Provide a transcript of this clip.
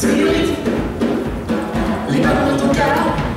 Spirit, libérons ton cœur.